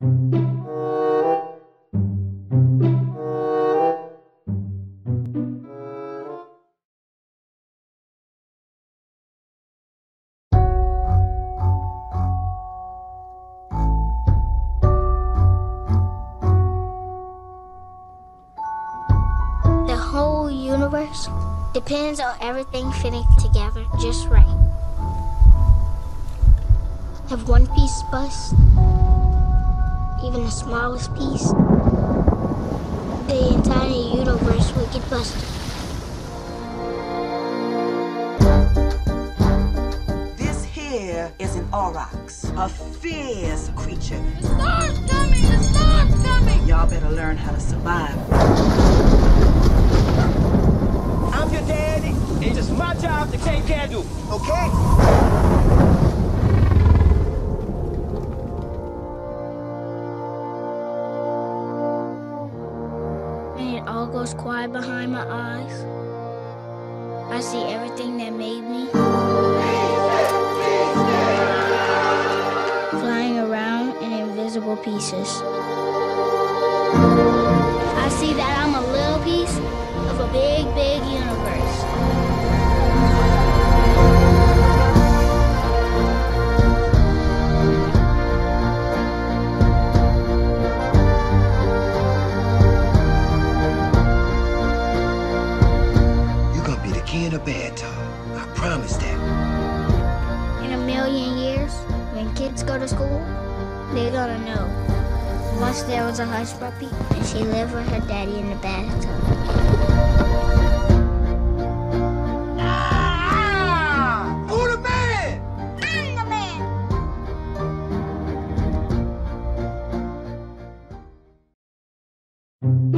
The whole universe depends on everything fitting together just right. If one piece busts, even the smallest piece, the entire universe will get busted. This here is an aurochs, a fierce creature. The storm's coming! The storm's coming! Y'all better learn how to survive. I'm your daddy. It's just my job to take care of you. Okay? All goes quiet behind my eyes. I see everything that made me flying around in invisible pieces. I see that I'm a little piece be the king of bad talk. I promise that. In a million years, when kids go to school, they're gonna know. Once there was a Hushpuppy, and she lived with her daddy in the bathtub. Ah! Who the man? I'm the man!